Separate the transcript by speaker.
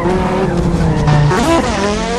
Speaker 1: Oh, my God.